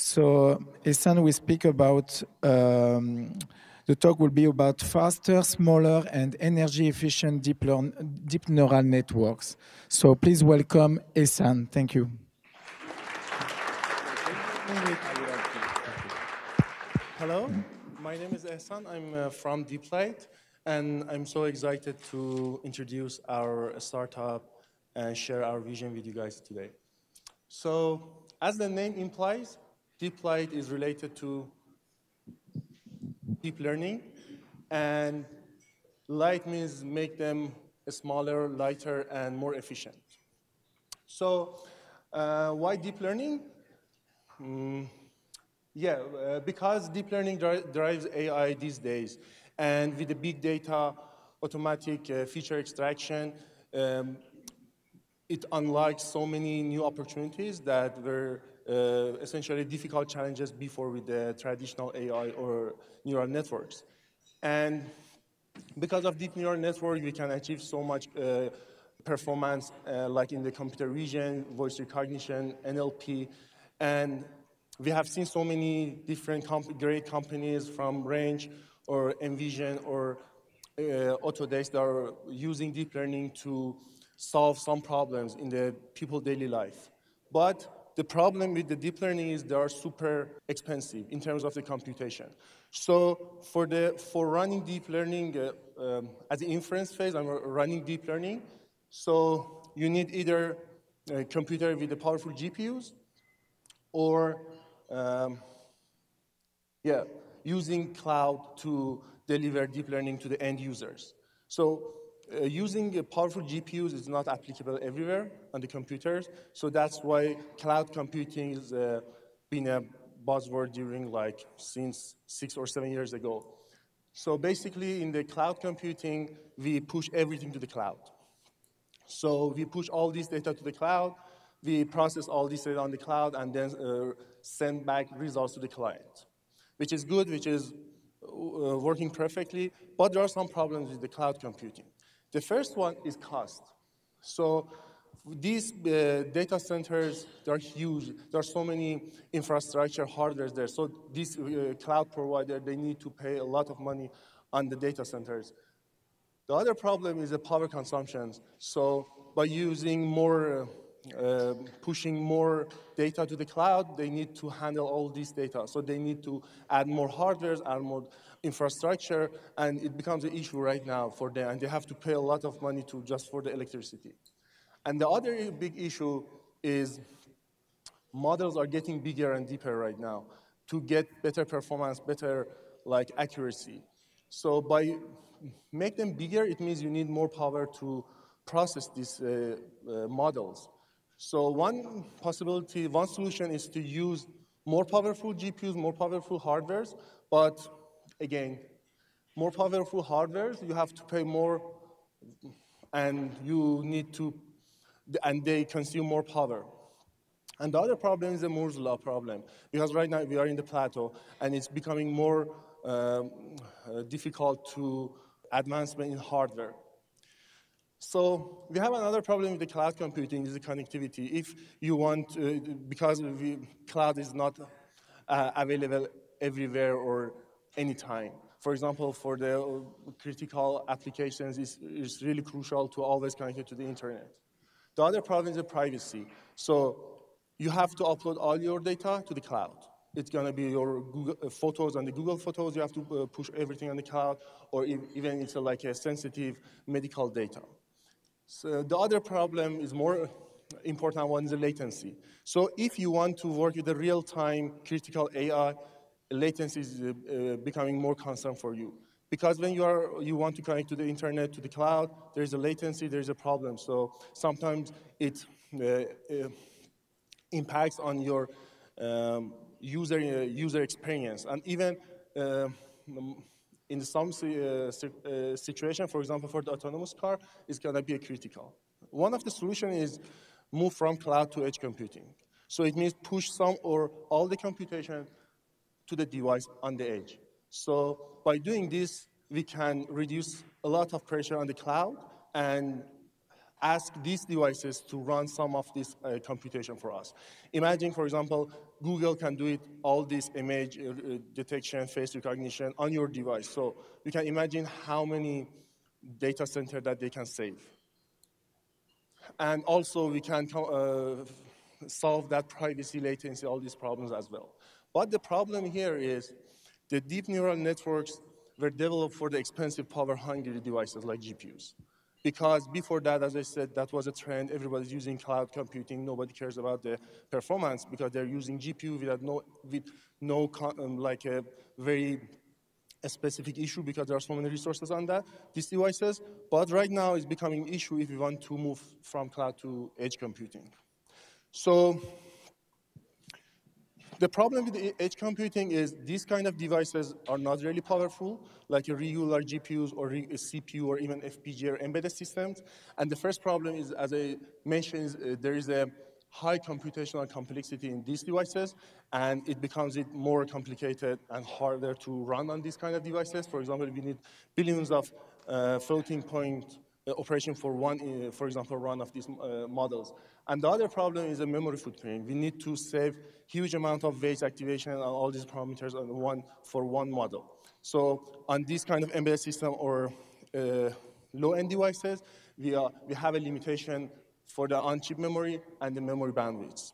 So, Ehsan will speak about, um, the talk will be about faster, smaller, and energy efficient deep, learn, deep neural networks. So please welcome Ehsan. Thank you. Hello, my name is Ehsan. I'm uh, from Deeplite, and I'm so excited to introduce our startup and share our vision with you guys today. So, as the name implies, Deeplite is related to deep learning, and light means make them smaller, lighter, and more efficient. So, uh, why deep learning? Mm, yeah, uh, because deep learning dri drives AI these days, and with the big data, automatic uh, feature extraction, um, it unlocks so many new opportunities that were essentially difficult challenges before with the traditional AI or neural networks. And because of deep neural network, we can achieve so much uh, performance, uh, like in the computer vision, voice recognition, NLP, and we have seen so many different comp great companies from Range or Envision or uh, Autodesk that are using deep learning to solve some problems in the people daily life. But the problem with the deep learning is they are super expensive in terms of the computation. So for, the, for running deep learning uh, um, at the inference phase, I'm running deep learning. So you need either a computer with the powerful GPUs or um, yeah, using cloud to deliver deep learning to the end users. So uh, using powerful GPUs is not applicable everywhere on the computers. So that's why cloud computing has uh, been a buzzword during like since six or seven years ago. So basically in the cloud computing, we push everything to the cloud. So we push all this data to the cloud, we process all this data on the cloud and then uh, send back results to the client, which is good, which is uh, working perfectly, but there are some problems with the cloud computing. The first one is cost. So these uh, data centers, they're huge. There are so many infrastructure hardware there. So this uh, cloud provider, they need to pay a lot of money on the data centers. The other problem is the power consumption. So by using more, uh, pushing more data to the cloud, they need to handle all this data. So they need to add more hardware, add more infrastructure, and it becomes an issue right now for them, and they have to pay a lot of money to just for the electricity. And the other big issue is models are getting bigger and deeper right now to get better performance, better like accuracy. So by make them bigger, it means you need more power to process these uh, uh, models. So one possibility, one solution is to use more powerful GPUs, more powerful hardwares, but again, more powerful hardwares, you have to pay more and you need to, and they consume more power. And the other problem is the Moore's law problem, because right now we are in the plateau and it's becoming more um, uh, difficult to advancement in hardware. So we have another problem with the cloud computing is the connectivity. If you want, uh, because we, cloud is not uh, available everywhere or anytime. For example, for the critical applications, it's, it's really crucial to always connect to the internet. The other problem is the privacy. So you have to upload all your data to the cloud. It's going to be your Google, uh, photos and the Google Photos. You have to uh, push everything on the cloud, or even it's like a sensitive medical data. So the other problem is more important one is the latency. So if you want to work with the real-time critical AI, latency is uh, uh, becoming more concern for you. Because when you, are, you want to connect to the internet, to the cloud, there's a latency, there's a problem. So sometimes it uh, uh impacts on your um, user, uh, user experience. And even uh, in some uh, uh, situation, for example, for the autonomous car, it's going to be critical. One of the solutions is move from cloud to edge computing. So it means push some or all the computation to the device on the edge. So by doing this, we can reduce a lot of pressure on the cloud and ask these devices to run some of this uh, computation for us. Imagine, for example, Google can do it, all this image uh, uh, detection, face recognition on your device. So you can imagine how many data center that they can save. And also we can uh, solve that privacy, latency, all these problems as well. But the problem here is the deep neural networks were developed for the expensive power-hungry devices like GPUs. Because before that, as I said, that was a trend. Everybody's using cloud computing. Nobody cares about the performance because they're using GPU without no, with no um, like a very a specific issue because there are so many resources on that, these devices. But right now it's becoming an issue if we want to move from cloud to edge computing. So the problem with edge computing is these kind of devices are not really powerful, like your regular GPUs or a CPU or even FPGA or embedded systems. And the first problem is, as I mentioned, uh, there is a high computational complexity in these devices, and it becomes it more complicated and harder to run on these kind of devices. For example, we need billions of uh, floating point operation for one, uh, for example, run of these uh, models. And the other problem is the memory footprint. We need to save huge amount of weight activation and all these parameters on one, for one model. So on this kind of embedded system or uh, low-end devices, we, are, we have a limitation for the on-chip memory and the memory bandwidths.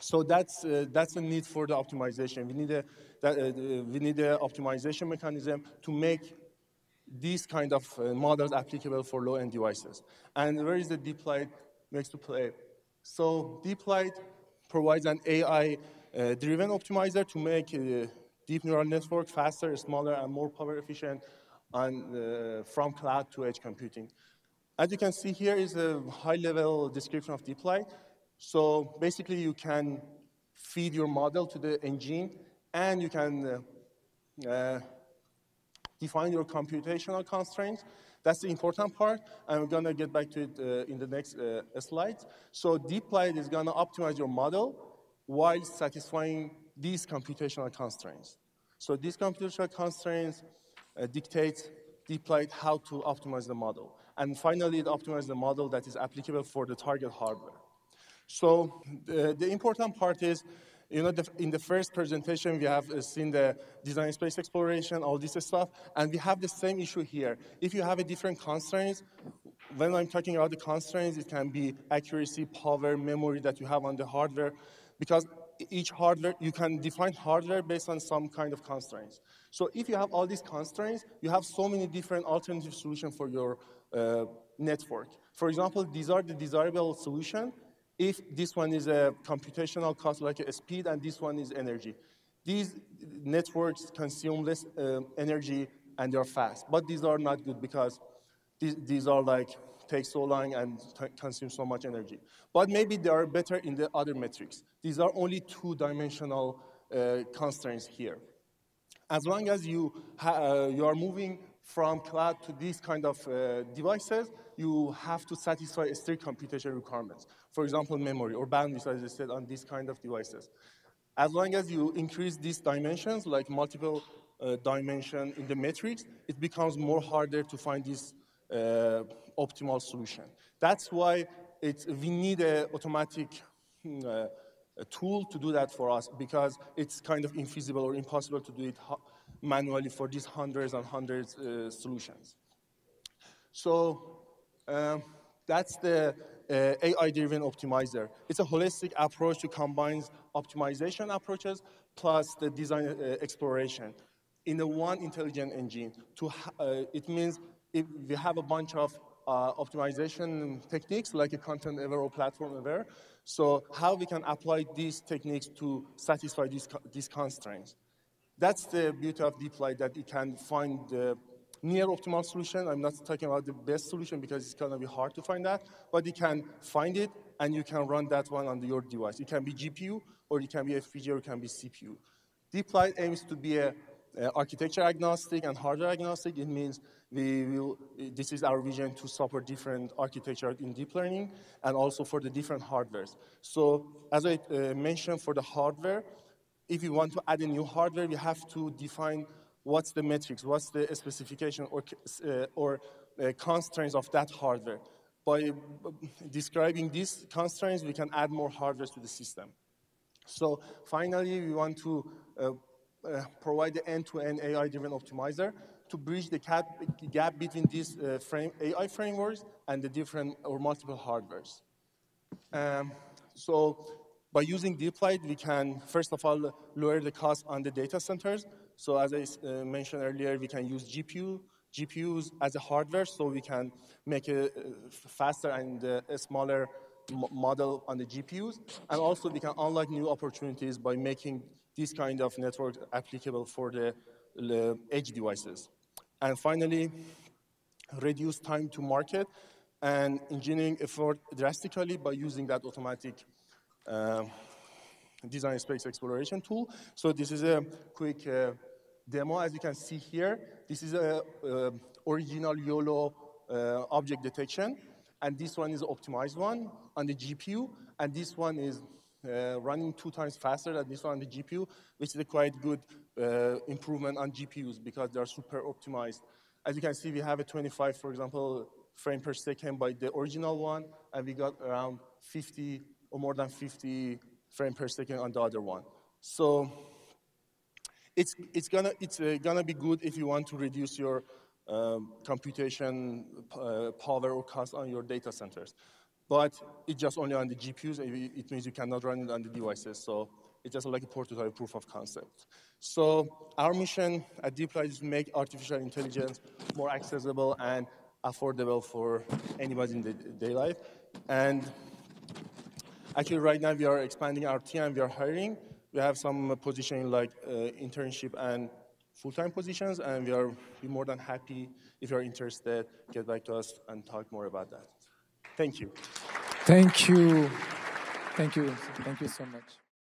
So that's, uh, that's a need for the optimization. We need a, that, uh, we need a optimization mechanism to make these kind of uh, models applicable for low-end devices. And where is the light makes to play? So light provides an AI-driven uh, optimizer to make a deep neural network faster, smaller, and more power efficient on, uh, from cloud to edge computing. As you can see here is a high-level description of light. So basically, you can feed your model to the engine, and you can uh, uh, define your computational constraints. That's the important part. I'm going to get back to it uh, in the next uh, slide. So deep light is going to optimize your model while satisfying these computational constraints. So these computational constraints uh, dictate Deeplite how to optimize the model. And finally, it optimizes the model that is applicable for the target hardware. So the, the important part is you know, the, in the first presentation, we have uh, seen the design space exploration, all this stuff, and we have the same issue here. If you have a different constraints, when I'm talking about the constraints, it can be accuracy, power, memory that you have on the hardware, because each hardware, you can define hardware based on some kind of constraints. So if you have all these constraints, you have so many different alternative solutions for your uh, network. For example, these are the desirable solutions if this one is a computational cost like a speed and this one is energy. These networks consume less uh, energy and they're fast, but these are not good because these, these are like take so long and consume so much energy. But maybe they are better in the other metrics. These are only two-dimensional uh, constraints here. As long as you, uh, you are moving from cloud to these kind of uh, devices, you have to satisfy strict computation requirements. For example, memory or bandwidth, as I said, on these kind of devices. As long as you increase these dimensions, like multiple uh, dimension in the matrix, it becomes more harder to find this uh, optimal solution. That's why we need an automatic hmm, uh, tool to do that for us because it's kind of infeasible or impossible to do it manually for these hundreds and hundreds uh, solutions. So um, that's the uh, AI-driven optimizer. It's a holistic approach to combine optimization approaches plus the design uh, exploration in a one intelligent engine. To uh, it means if we have a bunch of uh, optimization techniques like a content aware or platform aware. So how we can apply these techniques to satisfy these, these constraints. That's the beauty of Deeplite that it can find the near optimal solution. I'm not talking about the best solution because it's going to be hard to find that, but you can find it and you can run that one on your device. It can be GPU or it can be FPGA or it can be CPU. Deeplite aims to be a, a architecture agnostic and hardware agnostic. It means we will, this is our vision to support different architecture in deep learning and also for the different hardwares. So as I uh, mentioned for the hardware, if you want to add a new hardware, we have to define what's the metrics, what's the specification or, uh, or uh, constraints of that hardware. By describing these constraints, we can add more hardware to the system. So finally, we want to uh, uh, provide the end-to-end AI-driven optimizer to bridge the gap, between these uh, frame, AI frameworks and the different or multiple hardwares. Um, so by using Deeplite, we can, first of all, lower the cost on the data centers. So as I uh, mentioned earlier, we can use GPU, GPUs as a hardware, so we can make a, faster and uh, a smaller model on the GPUs. And also we can unlock new opportunities by making this kind of network applicable for the, the edge devices. And finally, reduce time to market and engineering effort drastically by using that automatic uh, design space exploration tool. So this is a quick uh, demo. As you can see here, this is a uh, original YOLO uh, object detection, and this one is optimized one on the GPU, and this one is uh, running two times faster than this one on the GPU, which is a quite good uh, improvement on GPUs because they are super optimized. As you can see, we have a 25, for example, frame per second by the original one, and we got around 50 or more than 50 frame per second on the other one. So it's, it's gonna, it's uh, gonna be good if you want to reduce your um, computation uh, power or cost on your data centers. But it's just only on the GPUs, it means you cannot run it on the devices. So it's just like a prototype proof of concept. So our mission at Deeplite is to make artificial intelligence more accessible and affordable for anybody in the day life. And actually right now we are expanding our team we are hiring. We have some position like uh, internship and full-time positions and we are more than happy if you're interested, get back to us and talk more about that. Thank you. Thank you. Thank you. Thank you so much.